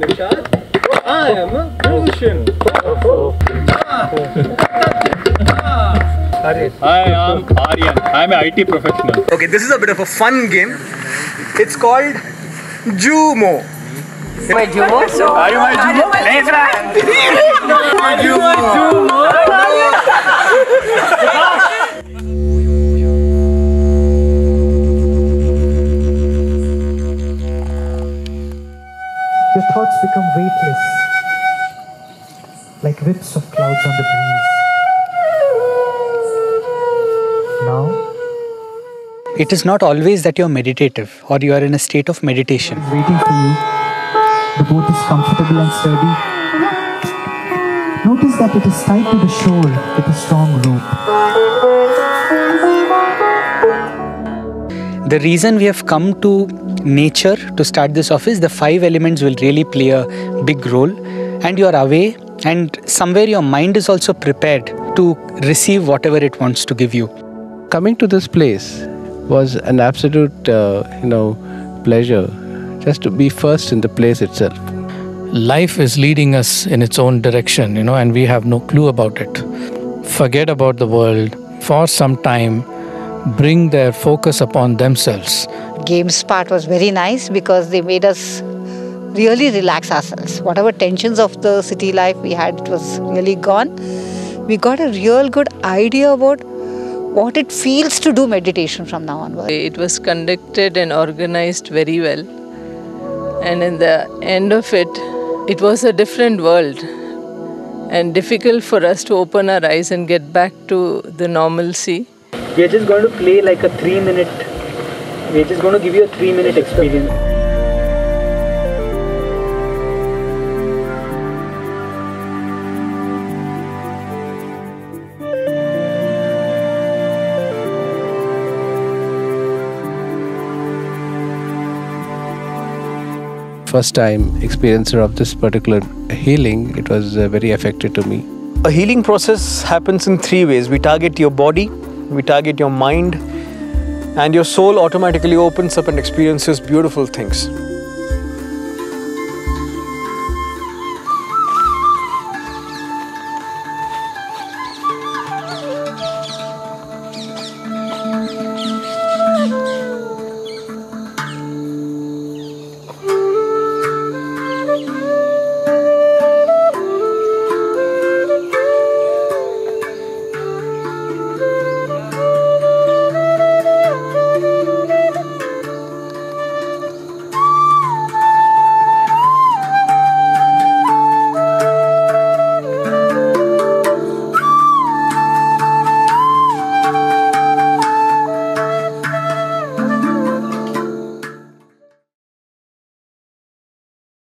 I am a musician. Hi, I'm Aryan. I'm an IT professional. Okay, this is a bit of a fun game. It's called Jumo. Are you my Jumo? Your thoughts become weightless, like whips of clouds on the breeze. Now, It is not always that you're meditative or you are in a state of meditation. waiting for you. The boat is comfortable and sturdy. Notice that it is tied to the shore with a strong rope. The reason we have come to nature to start this off is the five elements will really play a big role, and you are away, and somewhere your mind is also prepared to receive whatever it wants to give you. coming to this place was an absolute uh, you know pleasure just to be first in the place itself life is leading us in its own direction, you know, and we have no clue about it. Forget about the world for some time, bring their focus upon themselves. games part was very nice because they made us really relax ourselves. Whatever tensions of the city life we had, it was really gone. We got a real good idea about what it feels to do meditation from now onward. It was conducted and organized very well. And in the end of it, it was a different world and difficult for us to open our eyes and get back to the normalcy. We are just going to play like a three minute. We are just going to give you a three minute experience. first time experiencer of this particular healing it was uh, very effective to me A healing process happens in three ways. We target your body, we target your mind, and your soul automatically opens up and experiences beautiful things.